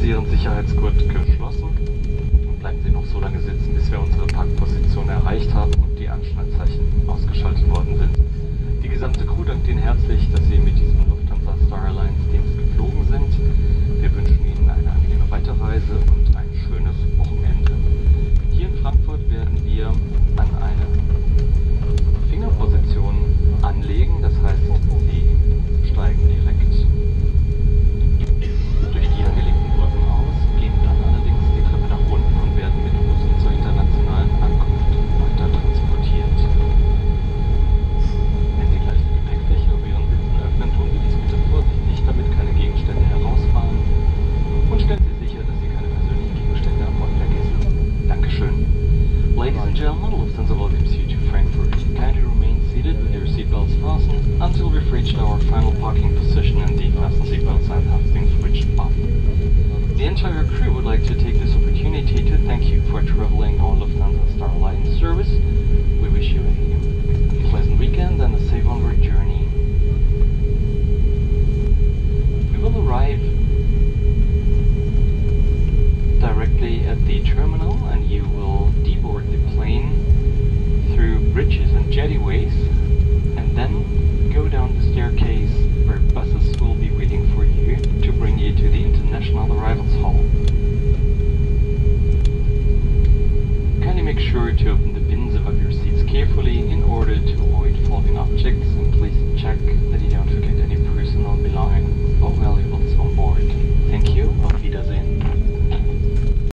Sie Ihren Sicherheitsgurt geschlossen und bleiben Sie noch so lange sitzen, bis wir unsere Parkposition erreicht haben und die Anschnallzeichen ausgeschaltet worden sind. Die gesamte Crew dankt Ihnen herzlich, dass Sie mit diesem Lufthansa Star Alliance Dienst geflogen sind. Wir wünschen Ihnen eine angenehme Weiterreise until we've reached our final parking position and the fasten seatbelt sign has been switched off. The entire crew would like to take this opportunity to thank you for traveling on Lufthansa Star Alliance service. We wish you a pleasant weekend and a safe onward journey. We will arrive directly at the terminal and you will deboard the plane through bridges and jettyways and then down the staircase